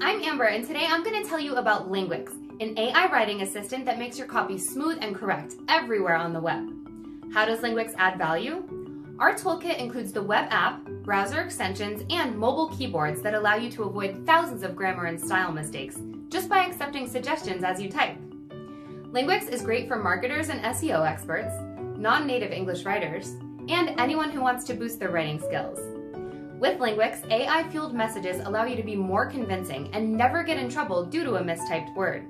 I'm Amber and today I'm going to tell you about Linguix, an AI writing assistant that makes your copy smooth and correct everywhere on the web. How does Linguix add value? Our toolkit includes the web app, browser extensions, and mobile keyboards that allow you to avoid thousands of grammar and style mistakes just by accepting suggestions as you type. Linguix is great for marketers and SEO experts, non-native English writers, and anyone who wants to boost their writing skills. With Linguix, AI-fueled messages allow you to be more convincing and never get in trouble due to a mistyped word.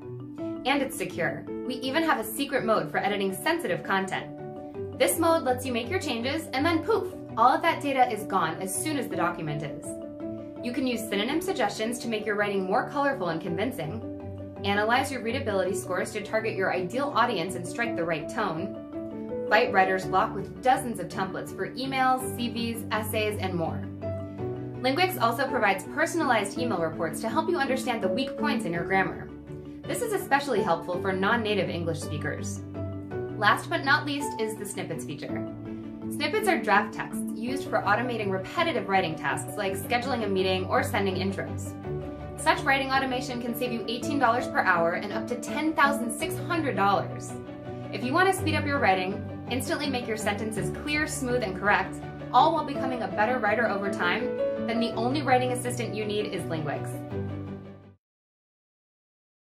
And it's secure. We even have a secret mode for editing sensitive content. This mode lets you make your changes and then poof, all of that data is gone as soon as the document is. You can use synonym suggestions to make your writing more colorful and convincing, analyze your readability scores to target your ideal audience and strike the right tone, fight writer's block with dozens of templates for emails, CVs, essays, and more. Linguix also provides personalized email reports to help you understand the weak points in your grammar. This is especially helpful for non-native English speakers. Last but not least is the snippets feature. Snippets are draft texts used for automating repetitive writing tasks like scheduling a meeting or sending intros. Such writing automation can save you $18 per hour and up to $10,600. If you want to speed up your writing, instantly make your sentences clear, smooth, and correct, all while becoming a better writer over time, then the only writing assistant you need is Linguix.